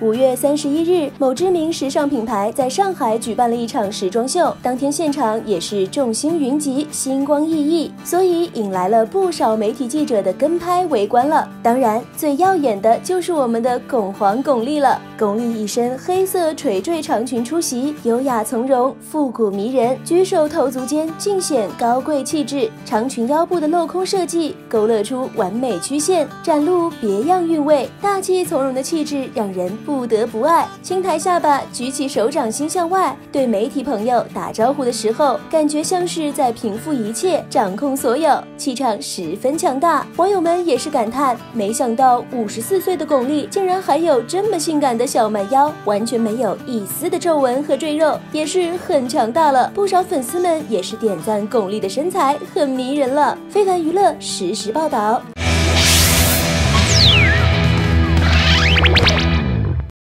五月三十一日，某知名时尚品牌在上海举办了一场时装秀，当天现场也是众星云集，星光熠熠，所以引来了不少媒体记者的跟拍围观了。当然，最耀眼的就是我们的巩皇巩俐了。巩俐一身黑色垂坠长裙出席，优雅从容，复古迷人，举手投足间尽显高贵气质。长裙腰部的镂空设计勾勒出完美曲线，展露别样韵味，大气从容的气质让人。不得不爱，轻抬下巴，举起手掌心向外，对媒体朋友打招呼的时候，感觉像是在平复一切，掌控所有，气场十分强大。网友们也是感叹，没想到五十四岁的巩俐竟然还有这么性感的小蛮腰，完全没有一丝的皱纹和赘肉，也是很强大了。不少粉丝们也是点赞巩俐的身材很迷人了。非凡娱乐实时报道。